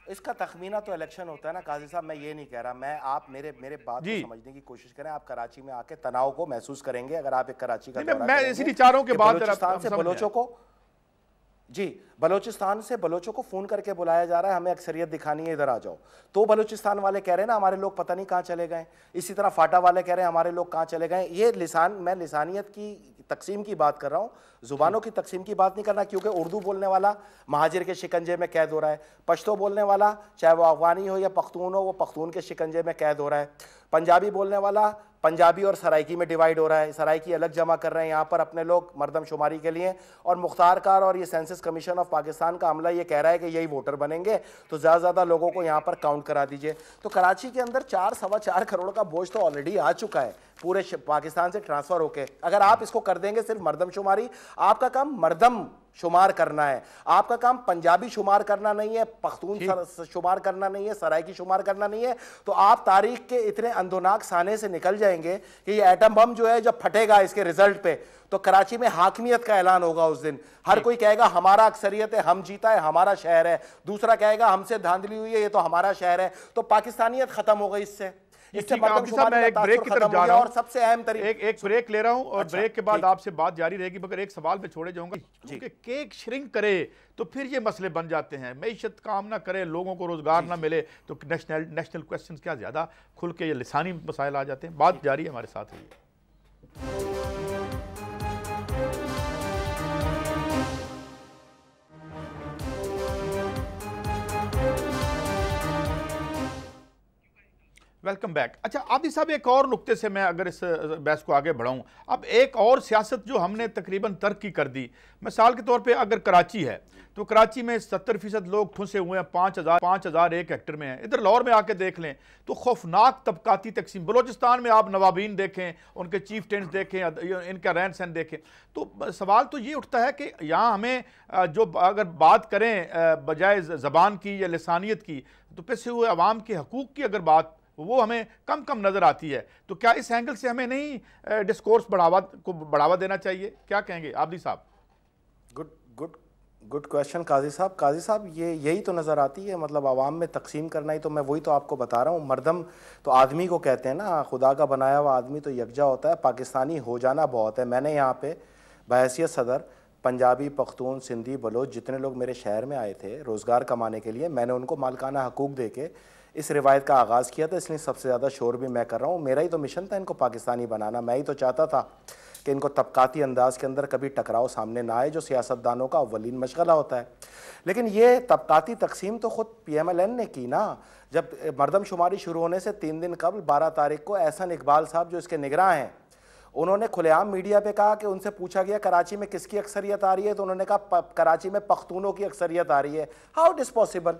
اس کا تخمینہ تو الیکشن ہوتا ہے نا قاضی صاحب میں یہ نہیں کہہ رہا میں آپ میرے میرے بات کو جی۔ سمجھنے کی کوشش کریں آپ کراچی میں آ کے تناؤ کو محسوس کریں گے اگر آپ ایک کراچی کا میں اسی چاروں کے بعد بلوچستان سے بلوچوں کو جی بلوچستان سے بلوچوں کو فون کر کے بلایا جا رہا ہے، ہمیں اکثریت دکھانی ہے، ادھر آ جاؤ۔ تو بلوچستان والے کہہ رہے ہیں نا، ہمارے لوگ پتہ نہیں کہاں چلے گئے اسی طرح فاٹا والے کہہ رہے ہیں ہمارے لوگ کہاں چلے گئے یہ لسان، میں لسانیت کی تقسیم کی بات کر رہا ہوں۔ زبانوں کی تقسیم کی بات نہیں کرنا، کیونکہ اردو بولنے والا مہاجر کے شکنجے میں قید ہو رہا ہے۔ پشتو بولنے والا، چاہے وہ افغانی ہو یا پختون ہو، وہ پختون کے شکنجے میں قید ہو رہا ہے۔ پنجابی بولنے والا، پنجابی اور سرائکی میں ڈیوائیڈ ہو رہا ہے سرائکی الگ جمع کر رہے ہیں، یہاں پر اپنے لوگ مردم شماری کے لیے۔ اور مختار کار اور یہ سینسس کمیشن آف پاکستان کا عملہ یہ کہہ رہا ہے کہ یہی ووٹر بنیں گے۔ تو زیادہ زیادہ لوگوں کو یہاں پر کاؤنٹ کرا دیجیے۔ تو کراچی کے اندر چار سوا چار کروڑ کا بوجھ تو آلریڈی آ چکا ہے۔ پورے پاکستان سے ٹرانسفر ہو کے۔ اگر آپ اس کو کر دیں گے صرف مردم شماری، آپ کا کام مردم شمار کرنا ہے۔ آپ کا کام پنجابی شمار کرنا نہیں ہے پختون شمار کرنا نہیں ہے سرائکی شمار کرنا نہیں ہے۔ تو آپ تاریخ کے اتنے اندوناک سانے سے نکل جائیں گے کہ یہ ایٹم بم جو ہے جب پھٹے گا اس کے ریزلٹ پہ تو کراچی میں حاکمیت کا اعلان ہوگا اس دن۔ ہر کوئی کہے گا ہمارا اکثریت ہے ہم جیتا ہے ہمارا شہر ہے۔ دوسرا کہے گا ہم سے دھاندلی ہوئی ہے یہ تو ہمارا شہر ہے۔ تو پاکستانیت ختم ہو گئی اس سے۔ ایک بریک کی طرف جا رہا ہوں۔ اور سب سے اہم ایک بریک لے رہا ہوں اور بریک کے بعد آپ سے بات جاری رہے گی مگر ایک سوال میں چھوڑے جاؤں گا۔ کہ کیک شرنک کرے تو پھر یہ مسئلے بن جاتے ہیں۔ معیشت کام نہ کرے لوگوں کو روزگار نہ ملے تو نیشنل کوسچنز کیا زیادہ کھل کے یہ لسانی مسائل آ جاتے ہیں۔ بات جاری ہے ہمارے ساتھ۔ رہی ویلکم بیک اچھا عادی صاحب، ایک اور نقطے سے میں اگر اس بحث کو آگے بڑھاؤں، اب ایک اور سیاست جو ہم نے تقریباً ترقی کر دی، مثال کے طور پہ اگر کراچی ہے، تو کراچی میں ستر فیصد لوگ پھنسے ہوئے ہیں، پانچ ہزار پانچ ہزار ایک ہیکٹر میں ہیں۔ ادھر لاہور میں آ کے دیکھ لیں، تو خوفناک طبقاتی تقسیم، بلوچستان میں آپ نوابین دیکھیں، ان کے چیف ٹینس دیکھیں، ان کا رہن سہن دیکھیں۔ تو سوال تو یہ اٹھتا ہے کہ یہاں ہمیں، جو اگر بات کریں، بجائے زبان کی یا لسانیت کی، تو پھر ہوئے عوام کے حقوق کی اگر بات وہ ہمیں کم کم نظر آتی ہے۔ تو کیا اس اینگل سے ہمیں نہیں ڈسکورس بڑھاوا کو بڑھاوا دینا چاہیے؟ کیا کہیں گے؟ عابدی صاحب۔ گڈ گڈ گڈ کوشچن قاضی صاحب۔ قاضی صاحب، یہ یہی تو نظر آتی ہے۔ مطلب عوام میں تقسیم کرنا ہی تو میں وہی تو آپ کو بتا رہا ہوں۔ مردم تو آدمی کو کہتے ہیں نا، خدا کا بنایا ہوا آدمی تو یکجا ہوتا ہے، پاکستانی ہو جانا بہت ہے۔ میں نے یہاں پہ بحیثیت صدر، پنجابی، پختون، سندھی، بلوچ، جتنے لوگ میرے شہر میں آئے تھے روزگار کمانے کے لیے، میں نے ان کو مالکانہ حقوق دے کے اس روایت کا آغاز کیا تھا، اس لیے سب سے زیادہ شور بھی میں کر رہا ہوں۔ میرا ہی تو مشن تھا ان کو پاکستانی بنانا، میں ہی تو چاہتا تھا کہ ان کو طبقاتی انداز کے اندر کبھی ٹکراؤ سامنے نہ آئے جو سیاستدانوں کا اولین مشغلہ ہوتا ہے۔ لیکن یہ طبقاتی تقسیم تو خود پی ایم ایل این نے کی نا۔ جب مردم شماری شروع ہونے سے تین دن قبل بارہ تاریخ کو احسن اقبال صاحب جو اس کے نگراں ہیں، انہوں نے کھلے عام میڈیا پہ کہا کہ ان سے پوچھا گیا کراچی میں کس کی اکثریت آ رہی ہے، تو انہوں نے کہا کراچی میں پختونوں کی اکثریت آ رہی ہے۔ ہاؤ اٹ از پاسبل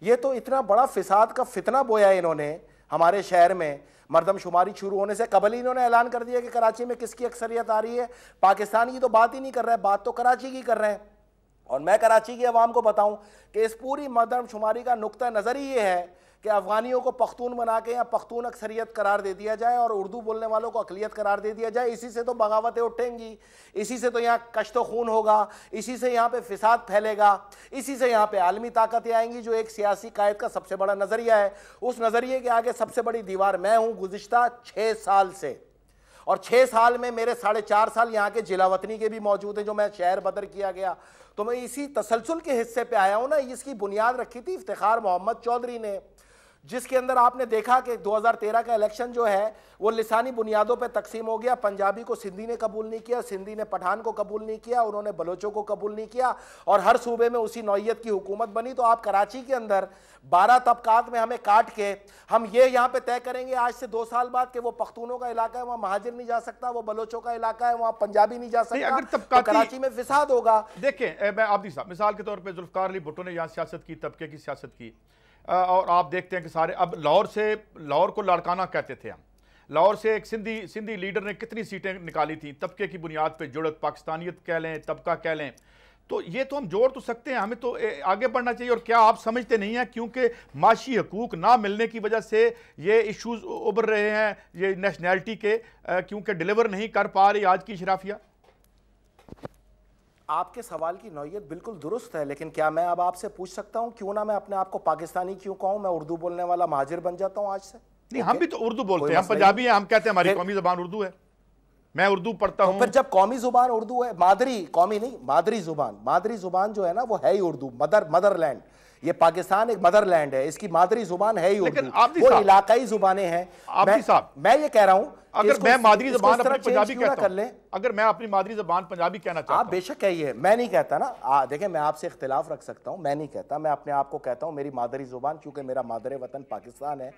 یہ تو اتنا بڑا فساد کا فتنہ بویا انہوں نے ہمارے شہر میں۔ مردم شماری شروع ہونے سے قبل ہی انہوں نے اعلان کر دیا کہ کراچی میں کس کی اکثریت آ رہی ہے۔ پاکستان کی تو بات ہی نہیں کر رہے بات تو کراچی کی کر رہے ہیں۔ اور میں کراچی کی عوام کو بتاؤں کہ اس پوری مردم شماری کا نقطہ نظر ہی یہ ہے کہ افغانیوں کو پختون بنا کے یا پختون اکثریت قرار دے دیا جائے اور اردو بولنے والوں کو اقلیت قرار دے دیا جائے، اسی سے تو بغاوتیں اٹھیں گی، اسی سے تو یہاں کشت و خون ہوگا، اسی سے یہاں پہ فساد پھیلے گا، اسی سے یہاں پہ عالمی طاقتیں آئیں گی جو ایک سیاسی قائد کا سب سے بڑا نظریہ ہے۔ اس نظریے کے آگے سب سے بڑی دیوار میں ہوں گزشتہ چھ سال سے۔ اور چھ سال میں میرے ساڑھے چار سال یہاں کے جلا وطنی کے بھی موجود ہیں جو میں شہر بدر کیا گیا۔ تو میں اسی تسلسل کے حصے پہ آیا ہوں نا، اس کی بنیاد رکھی تھی افتخار محمد چودھری نے۔ جس کے اندر آپ نے دیکھا کہ دو ہزار تیرہ کا الیکشن جو ہے وہ لسانی بنیادوں پہ تقسیم ہو گیا۔ پنجابی کو سندھی نے قبول نہیں کیا سندھی نے پٹھان کو قبول نہیں کیا انہوں نے بلوچوں کو قبول نہیں کیا اور ہر صوبے میں اسی نوعیت کی حکومت بنی۔ تو آپ کراچی کے اندر بارہ طبقات میں ہمیں کاٹ کے ہم یہ یہاں پہ طے کریں گے آج سے دو سال بعد کہ وہ پختونوں کا علاقہ ہے وہاں مہاجر نہیں جا سکتا وہ بلوچوں کا علاقہ ہے وہاں پنجابی نہیں جا سکتا۔ کراچی میں فساد ہوگا۔ دیکھیں میں عبدی صاحب مثال کے طور پہ ذوالفقار علی بھٹو نے یہاں سیاست کی طبقے کی سیاست کی۔ اور آپ دیکھتے ہیں کہ سارے، اب لاہور سے، لاہور کو لاڑکانہ کہتے تھے ہم۔ لاہور سے ایک سندھی سندھی لیڈر نے کتنی سیٹیں نکالی تھیں، طبقے کی بنیاد پہ جڑت، پاکستانیت کہہ لیں، طبقہ کہہ لیں۔ تو یہ تو ہم جوڑ تو سکتے ہیں، ہمیں تو آگے بڑھنا چاہیے۔ اور کیا آپ سمجھتے نہیں ہیں، کیونکہ معاشی حقوق نہ ملنے کی وجہ سے یہ ایشوز ابھر رہے ہیں، یہ نیشنلٹی کے کیونکہ ڈیلیور نہیں کر پا رہی آج کی شرافیہ۔ آپ کے سوال کی نوعیت بالکل درست ہے لیکن کیا میں اب آپ سے پوچھ سکتا ہوں کیوں نہ میں اپنے آپ کو پاکستانی کیوں کہوں؟ میں اردو بولنے والا مہاجر بن جاتا ہوں آج سے۔ نہیں ہم بھی تو اردو بولتے ہیں ہم پنجابی ہیں ہم کہتے ہیں ہماری قومی زبان اردو ہے۔ میں اردو پڑھتا ہوں۔ پھر جب قومی زبان اردو ہے مادری قومی نہیں مادری زبان مادری زبان جو ہے نا وہ ہے ہی اردو مدر مدر لینڈ۔ یہ پاکستان ایک مدر لینڈ ہے اس کی مادری زبان ہے ہی اردو۔ وہ علاقائی زبانیں ہیں۔ میں یہ کہہ رہا ہوں اگر میں مادری زبان اپنی پنجابی کہتا ہوں؟ اگر میں اپنی مادری زبان پنجابی کہنا چاہتا ہوں۔ آپ بے شک کہیے میں نہیں کہتا نا۔ دیکھیں میں آپ سے اختلاف رکھ سکتا ہوں میں نہیں کہتا۔ میں اپنے آپ کو کہتا ہوں میری مادری زبان چونکہ میرا مادر وطن پاکستان ہے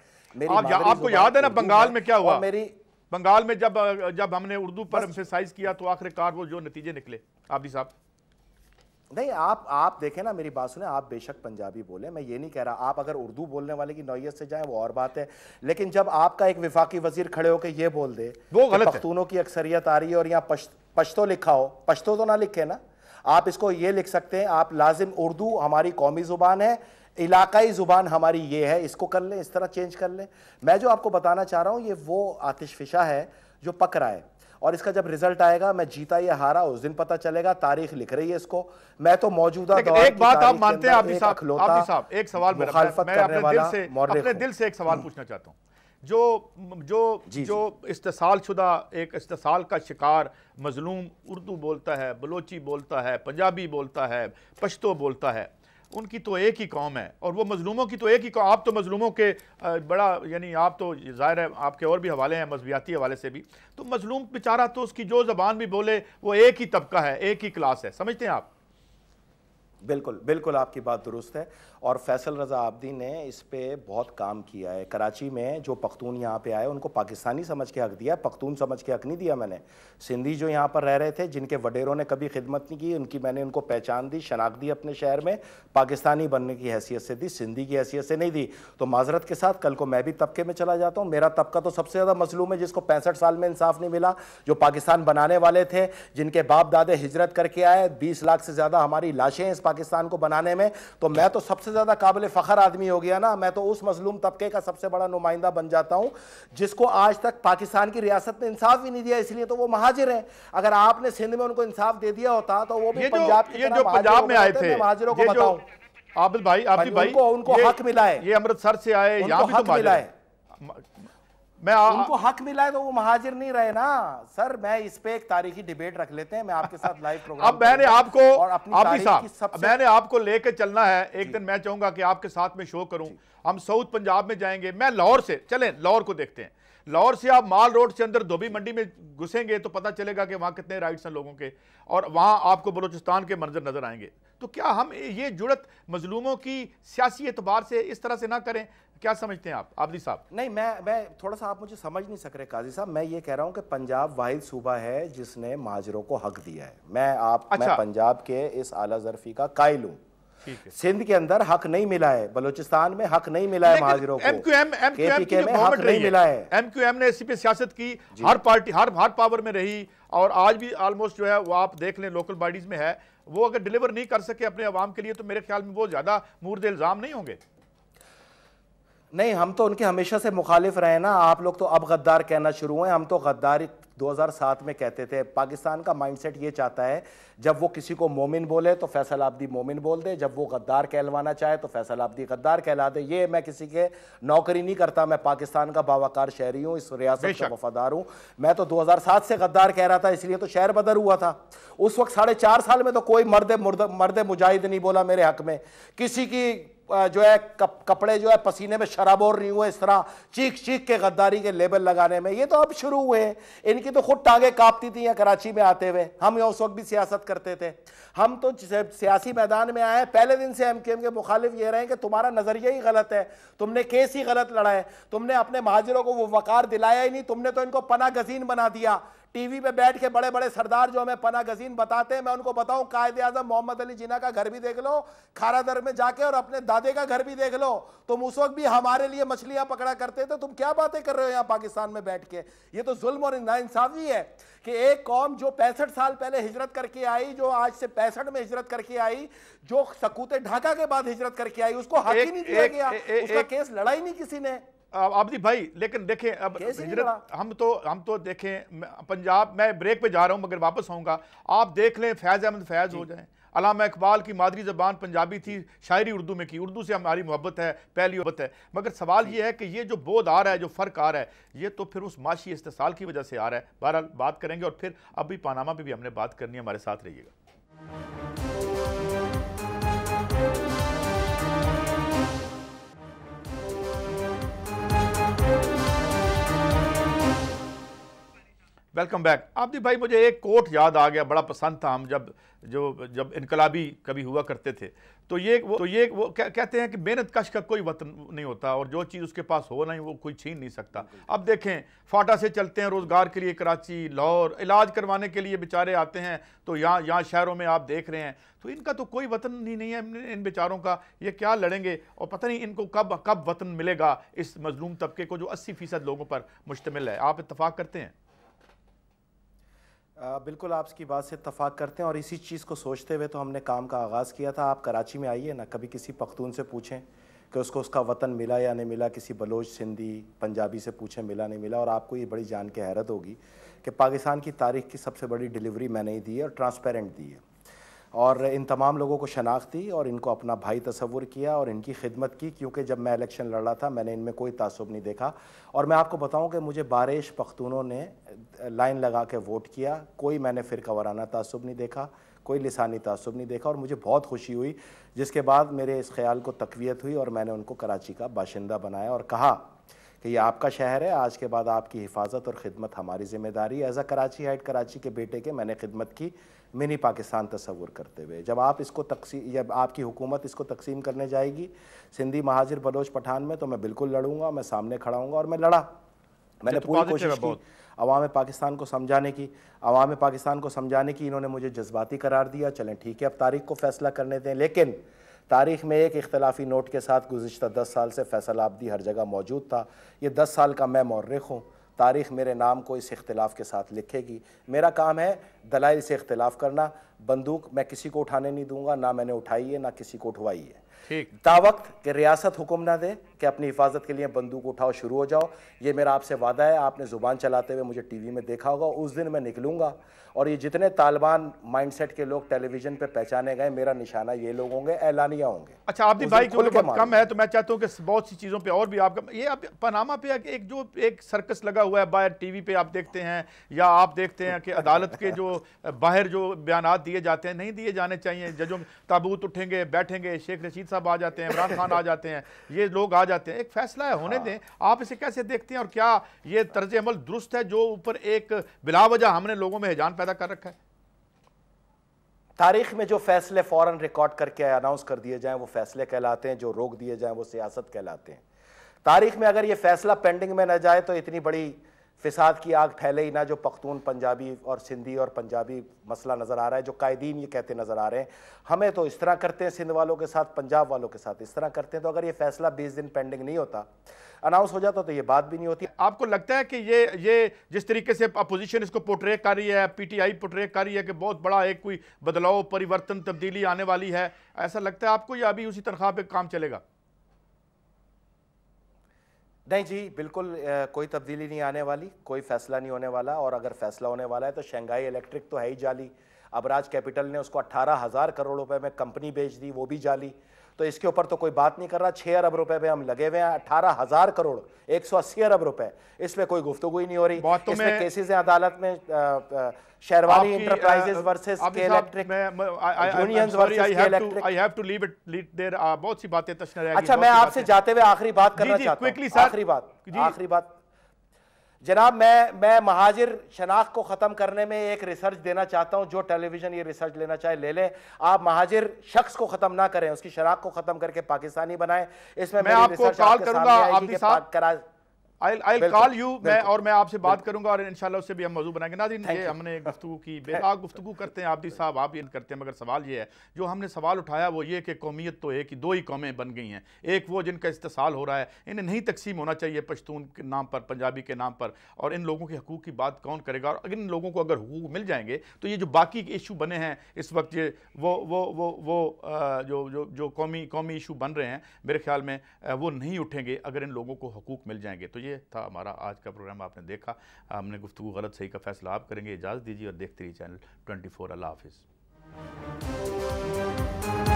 آپ کو یاد ہے نا بنگال میں کیا ہوا؟ میری بنگال میں جب جب ہم نے اردو پر امفیسائز کیا تو آخر کار وہ جو نتیجے نکلے۔ عابدی صاحب؟ نہیں آپ آپ دیکھیں نا میری بات سنیں آپ بے شک پنجابی بولیں میں یہ نہیں کہہ رہا آپ اگر اردو بولنے والے کی نوعیت سے جائیں وہ اور بات ہے۔ لیکن جب آپ کا ایک وفاقی وزیر کھڑے ہو کے یہ بول دے وہ غلط پختونوں کی اکثریت آ رہی ہے اور یہاں پشتو لکھا ہو پشتو تو نہ لکھے نا آپ اس کو یہ لکھ سکتے ہیں آپ لازم اردو ہماری قومی زبان ہے علاقائی زبان ہماری یہ ہے اس کو کر لیں اس طرح چینج کر لیں۔ میں جو آپ کو بتانا چاہ رہا ہوں یہ وہ آتش فشا ہے جو پک رہا ہے۔ اور اس کا جب ریزلٹ آئے گا میں جیتا یا ہارا اس دن پتہ چلے گا تاریخ لکھ رہی ہے اس کو۔ میں تو موجودہ دور ایک بات آپ مانتے ہیں عبدی صاحب ایک سوال مخالفت کرنے والا اپنے دل سے ایک سوال پوچھنا چاہتا ہوں۔ جو جو جی، جو جی۔ استحصال شدہ ایک استحصال کا شکار مظلوم اردو بولتا ہے بلوچی بولتا ہے پنجابی بولتا ہے پشتو بولتا ہے ان کی تو ایک ہی قوم ہے اور وہ مظلوموں کی تو ایک ہی قوم آپ تو مظلوموں کے بڑا یعنی آپ تو ظاہر ہے آپ کے اور بھی حوالے ہیں، مذہبیاتی حوالے سے بھی۔ تو مظلوم بیچارہ تو اس کی جو زبان بھی بولے، وہ ایک ہی طبقہ ہے، ایک ہی کلاس ہے، سمجھتے ہیں آپ؟ بالکل بالکل آپ کی بات درست ہے۔ اور فیصل رضا عابدی نے اس پہ بہت کام کیا ہے۔ کراچی میں جو پختون یہاں پہ آئے، ان کو پاکستانی سمجھ کے حق دیا، پختون سمجھ کے حق نہیں دیا میں نے۔ سندھی جو یہاں پر رہ رہے تھے، جن کے وڈیروں نے کبھی خدمت نہیں کی، ان کی میں نے ان کو پہچان دی، شناخت دی اپنے شہر میں۔ پاکستانی بننے کی حیثیت سے دی، سندھی کی حیثیت سے نہیں دی۔ تو معذرت کے ساتھ کل کو میں بھی طبقے میں چلا جاتا ہوں۔ میرا طبقہ تو سب سے زیادہ مظلوم ہے، جس کو پینسٹھ سال میں انصاف نہیں ملا، جو پاکستان بنانے والے تھے، جن کے باپ دادے ہجرت کر کے آئے۔ بیس لاکھ سے زیادہ ہماری لاشیں اس پاکستان کو بنانے میں۔ تو میں تو سب سے زیادہ قابل فخر آدمی ہو گیا نا میں تو اس مظلوم طبقے کا سب سے بڑا نمائندہ بن جاتا ہوں جس کو آج تک پاکستان کی ریاست نے انصاف بھی نہیں دیا اس لیے تو وہ مہاجر ہیں۔ اگر آپ نے سندھ میں ان کو انصاف دے دیا ہوتا تو وہ بھی پنجاب کی طرح پنجاب میں آئے تھے مہاجروں کو بتاؤں۔ عابد بھائی عابد بھائی ان کو حق ملا ہے۔ یہ امرتسر سے آئے یہاں بھی تو مہاجر ہے۔ میں ان کو حق ملا ہے تو وہ مہاجر نہیں رہے نا۔ سر میں اس پہ ایک تاریخی ڈیبیٹ رکھ لیتے ہیں۔ میں آپ کے ساتھ لائیو پروگرام اب میں نے آپ کو عابد صاحب میں نے آپ کو لے کے چلنا ہے۔ ایک جی۔ دن میں چاہوں گا کہ آپ کے ساتھ میں شو کروں۔ جی۔ ہم سعود پنجاب میں جائیں گے۔ میں لاہور سے چلیں لاہور کو دیکھتے ہیں۔ لاہور سے آپ مال روڈ سے اندر دھوبی منڈی میں گھسیں گے تو پتہ چلے گا کہ وہاں کتنے رائٹس ہیں لوگوں کے۔ اور وہاں آپ کو بلوچستان کے منظر نظر آئیں گے۔ تو کیا ہم یہ جڑت مظلوموں کی سیاسی اعتبار سے اس طرح سے نہ کریں؟ کیا سمجھتے ہیں آپ؟ عابدی صاحب۔ نہیں میں میں تھوڑا سا آپ مجھے سمجھ نہیں سک رہے قاضی صاحب میں یہ کہہ رہا ہوں کہ پنجاب واحد صوبہ ہے جس نے مہاجروں کو حق دیا ہے۔ میں آپ میں اچھا۔ پنجاب کے اس اعلیٰ ظرفی کا قائل ہوں۔ سندھ کے اندر حق نہیں ملا ہے بلوچستان میں حق نہیں ملا ہے مہاجروں کو۔ ایم کیو ایم کی جو نہیں ملا ہے۔ ایم کیو ایم نے اسی پہ سیاست کی جی۔ ہر پارٹی ہر ہر پاور میں رہی اور آج بھی آلموسٹ جو ہے وہ آپ دیکھ لیں لوکل باڈیز میں ہے۔ وہ اگر ڈیلیور نہیں کر سکے اپنے عوام کے لیے تو میرے خیال میں وہ زیادہ مورد الزام نہیں ہوں گے۔ نہیں ہم تو ان کے ہمیشہ سے مخالف رہے نا۔ آپ لوگ تو اب غدار کہنا شروع ہیں ہم تو غداری دو ہزار سات میں کہتے تھے۔ پاکستان کا مائنڈ سیٹ یہ چاہتا ہے جب وہ کسی کو مومن بولے تو فیصل آبدی مومن بول دے۔ جب وہ غدار کہلوانا چاہے تو فیصل آبدی غدار کہلا دے۔ یہ میں کسی کے نوکری نہیں کرتا۔ میں پاکستان کا باوقار شہری ہوں اس ریاست کا وفادار ہوں۔ میں تو دو ہزار سات سے غدار کہہ رہا تھا اس لیے تو شہر بدر ہوا تھا۔ اس وقت ساڑھے چار سال میں تو کوئی مرد مرد مجاہد نہیں بولا میرے حق میں۔ کسی کی جو ہے کپڑے جو ہے، پسینے میں شرابور نہیں ہوئے، اس طرح چیک چیک کے غداری کے لیبل لگانے میں، یہ تو اب شروع ہوئے ہیں۔ ان کی تو خود ٹانگیں کاپتی تھیں یا کراچی میں آتے ہوئے۔ ہم اس وقت بھی سیاست کرتے تھے۔ ہم تو سیاسی میدان میں آئے ہیں، پہلے دن سے ایم کے ایم کے مخالف یہ رہے ہیں کہ تمہارا نظریہ ہی غلط ہے۔ تم نے کیس ہی غلط لڑا ہے۔ تم نے اپنے مہاجروں کو وہ وقار دلایا ہی نہیں، تم نے تو ان کو پناہ گزین بنا دیا۔ ٹی وی پہ بیٹھ کے بڑے بڑے سردار جو ہمیں پناہ گزین بتاتے ہیں میں ان کو بتاؤں قائد اعظم محمد علی جنہ کا گھر بھی دیکھ لو کھارا در میں جا کے اور اپنے دادے کا گھر بھی دیکھ لو۔ تم اس وقت بھی ہمارے لیے مچھلیاں پکڑا کرتے تھے تم کیا باتیں کر رہے ہو یہاں پاکستان میں بیٹھ کے؟ یہ تو ظلم اور انصافی ہے کہ ایک قوم جو پینسٹھ سال پہلے ہجرت کر کے آئی جو آج سے پینسٹھ میں ہجرت کر کے آئی جو سکوت ڈھاکہ کے بعد ہجرت کر کے آئی اس کو حق ہی نہیں دیا گیا اس کا کیس لڑائی نہیں کسی نے۔ عابدی بھائی لیکن دیکھیں اب ہجرت ہم تو ہم تو دیکھیں پنجاب میں بریک پہ جا رہا ہوں مگر واپس آؤں گا۔ آپ دیکھ لیں فیض احمد فیض ہو جی۔ جائیں۔ علامہ اقبال کی مادری زبان پنجابی تھی شاعری اردو میں کی۔ اردو سے ہماری محبت ہے پہلی محبت ہے۔ مگر سوال جی۔ یہ ہے کہ یہ جو بود آ رہا ہے جو فرق آ رہا ہے یہ تو پھر اس معاشی استحصال کی وجہ سے آ رہا ہے۔ بہرحال بات کریں گے اور پھر اب بھی پاناما پہ بھی ہم نے بات کرنی ہے ہمارے ساتھ رہیے گا۔ ویلکم بیک آپ دی بھائی مجھے ایک کوٹ یاد آ گیا، بڑا پسند تھا ہم جب، جو، جب انقلابی کبھی ہوا کرتے تھے۔ تو یہ تو یہ وہ کہتے ہیں کہ محنت کش کا کوئی وطن نہیں ہوتا اور جو چیز اس کے پاس ہو نہیں، وہ کوئی چھین نہیں سکتا۔ اب دیکھیں، فاٹا سے چلتے ہیں، روزگار کے لیے کراچی، لاہور، علاج کروانے کے لیے بیچارے آتے ہیں۔ تو یہاں یہاں شہروں میں آپ دیکھ رہے ہیں۔ تو ان کا تو کوئی وطن ہی نہیں ہے ان بیچاروں کا۔ یہ کیا لڑیں گے؟ اور پتہ نہیں ان کو کب کب وطن ملے گا اس مظلوم طبقے کو جو اسی فیصد لوگوں پر مشتمل ہے۔ آپ اتفاق کرتے ہیں؟ بالکل آپ کی بات سے اتفاق کرتے ہیں اور اسی چیز کو سوچتے ہوئے تو ہم نے کام کا آغاز کیا تھا۔ آپ کراچی میں آئیے نا کبھی کسی پختون سے پوچھیں کہ اس کو اس کا وطن ملا یا نہیں ملا، کسی بلوچ، سندھی، پنجابی سے پوچھیں ملا نہیں ملا، اور آپ کو یہ بڑی جان کے حیرت ہوگی کہ پاکستان کی تاریخ کی سب سے بڑی ڈیلیوری میں نے ہی دی ہے اور ٹرانسپیرنٹ دی ہے۔ اور ان تمام لوگوں کو شناخت دی اور ان کو اپنا بھائی تصور کیا اور ان کی خدمت کی، کیونکہ جب میں الیکشن لڑ رہا تھا، میں نے ان میں کوئی تعصب نہیں دیکھا۔ اور میں آپ کو بتاؤں کہ مجھے بارش پختونوں نے لائن لگا کے ووٹ کیا۔ کوئی میں نے فرقہ ورانہ تعصب نہیں دیکھا، کوئی لسانی تعصب نہیں دیکھا اور مجھے بہت خوشی ہوئی، جس کے بعد میرے اس خیال کو تقویت ہوئی اور میں نے ان کو کراچی کا باشندہ بنایا اور کہا کہ یہ آپ کا شہر ہے، آج کے بعد آپ کی حفاظت اور خدمت ہماری ذمہ داری as a Karachi head, Karachi کے بیٹے کے میں نے خدمت کی۔ منی پاکستان تصور کرتے ہوئے جب آپ اس کو تقسیم جب آپ کی حکومت اس کو تقسیم کرنے جائے گی سندھی مہاجر بلوچ پٹھان میں تو میں بالکل لڑوں گا میں سامنے کھڑا ہوں گا اور میں لڑا۔ میں نے پوری کوشش کی عوام پاکستان کو سمجھانے کی عوام پاکستان کو سمجھانے کی انہوں نے مجھے جذباتی قرار دیا۔ چلیں ٹھیک ہے اب تاریخ کو فیصلہ کرنے دیں۔ لیکن تاریخ میں ایک اختلافی نوٹ کے ساتھ گزشتہ دس سال سے فیصل آبدی ہر جگہ موجود تھا۔ یہ دس سال کا میں مورخ ہوں۔ تاریخ میرے نام کو اس اختلاف کے ساتھ لکھے گی۔ میرا کام ہے دلائل سے اختلاف کرنا۔ بندوق میں کسی کو اٹھانے نہیں دوں گا نہ میں نے اٹھائی ہے نہ کسی کو اٹھوائی ہے۔ تا وقت کہ ریاست حکم نہ دے کہ اپنی حفاظت کے لیے بندوق اٹھاؤ شروع ہو جاؤ۔ یہ میرا آپ سے وعدہ ہے آپ نے زبان چلاتے ہوئے مجھے ٹی وی میں دیکھا ہوگا اس دن میں نکلوں گا۔ اور یہ جتنے طالبان مائنڈ سیٹ کے لوگ ٹیلی ویژن پہ پہچانے گئے میرا نشانہ یہ لوگ ہوں گے اعلانیہ ہوں گے۔ اچھا آپ بھائی کیونکہ کم ہے تو میں چاہتا ہوں کہ بہت سی چیزوں پہ اور بھی آپ کا یہ پاناما پہ ایک جو ایک سرکس لگا ہوا ہے باہر ٹی وی پہ آپ دیکھتے ہیں یا آپ دیکھتے ہیں کہ عدالت کے جو باہر جو بیانات دیے جاتے ہیں نہیں دیے جانے چاہیے۔ ججوں تابوت اٹھیں گے بیٹھیں گے شیخ رشید صاحب آ جاتے ہیں عمران خان آ جاتے ہیں۔ یہ لوگ آ جاتے ہیں ایک فیصلہ ہے ہونے دیں۔ آپ اسے کیسے دیکھتے ہیں اور کیا یہ طرز عمل درست ہے جو اوپر ایک بلا وجہ ہم نے لوگوں میں حجان پیدا کر رکھا ہے؟ تاریخ میں جو فیصلے فوراں ریکارڈ کر کے اناؤنس کر دیے جائیں وہ فیصلے کہلاتے ہیں جو روک دیے جائیں وہ سیاست کہلاتے ہیں۔ تاریخ میں اگر یہ فیصلہ پینڈنگ میں نہ جائے تو اتنی بڑی فساد کی آگ پھیلے ہی نہ جو پختون پنجابی اور سندھی اور پنجابی مسئلہ نظر آ رہا ہے، جو قائدین یہ کہتے نظر آ رہے ہیں۔ ہمیں تو اس طرح کرتے ہیں، سندھ والوں کے ساتھ، پنجاب والوں کے ساتھ اس طرح کرتے ہیں۔ تو اگر یہ فیصلہ بیس دن پینڈنگ نہیں ہوتا اناؤنس ہو جاتا تو یہ بات بھی نہیں ہوتی۔ آپ کو لگتا ہے کہ یہ یہ جس طریقے سے اپوزیشن اس کو پوٹرے کر رہی ہے پی ٹی آئی پوٹرے کر رہی ہے کہ بہت بڑا ایک کوئی بدلاؤ، پریورتن تبدیلی آنے والی ہے، ایسا لگتا ہے آپ کو یا ابھی اسی تنخواہ پہ کام چلے گا؟ نہیں جی بالکل کوئی تبدیلی نہیں آنے والی، کوئی فیصلہ نہیں ہونے والا، اور اگر فیصلہ ہونے والا ہے تو شنگائی الیکٹرک تو ہے ہی جالی ابراج کیپٹل نے اس کو اٹھارہ ہزار کروڑ روپے میں کمپنی بیچ دی، وہ بھی جالی تو اس کے اوپر تو کوئی بات نہیں کر رہا۔ چھ ارب روپے پہ ہم لگے ہوئے ہیں اٹھارہ ہزار کروڑ ایک سو اسی ارب روپے۔ اس پہ کوئی گفتگو ہی نہیں ہو رہی۔ اس میں کیسز ہیں عدالت میں Sherwani enterprises versus K Electric unions versus K Electric I have to leave it there. بہت سی باتیں تشنہ رہ گی اچھا میں آپ سے جاتے ہوئے آخری بات کرنا چاہتا ہوں۔ آخری بات آخری بات۔ جناب میں میں مہاجر شناخت کو ختم کرنے میں ایک ریسرچ دینا چاہتا ہوں جو ٹیلی ویژن یہ ریسرچ لینا چاہے لے لیں۔ آپ مہاجر شخص کو ختم نہ کریں اس کی شناخت کو ختم کر کے پاکستانی بنائیں۔ اس میں میں آپ کو کال کروں گا call you میں اور میں آپ سے بات کروں گا اور انشاءاللہ اس سے بھی ہم موضوع بنائیں گے۔ ناظرین یہ ہم نے گفتگو کی بے داغ گفتگو کرتے ہیں عابدی صاحب آپ یہ کرتے ہیں مگر سوال یہ ہے جو ہم نے سوال اٹھایا وہ یہ کہ قومیت تو ایک ہی دو ہی قومیں بن گئی ہیں۔ ایک وہ جن کا استحصال ہو رہا ہے انہیں نہیں تقسیم ہونا چاہیے پشتون کے نام پر پنجابی کے نام پر اور ان لوگوں کے حقوق کی بات کون کرے گا؟ اور اگر ان لوگوں کو اگر حقوق مل جائیں گے تو یہ جو باقی ایشو بنے ہیں اس وقت یہ وہ وہ وہ وہ جو جو جو قومی قومی ایشو بن رہے ہیں میرے خیال میں وہ نہیں اٹھیں گے اگر ان لوگوں کو حقوق مل جائیں گے۔ تو یہ تھا ہمارا، آج کا پروگرام آپ نے دیکھا۔ ہم نے گفتگو غلط صحیح کا فیصلہ آپ کریں گے، اجازت دیجیے اور دیکھتے رہیے چینل ٹوئنٹی فور۔ اللہ حافظ۔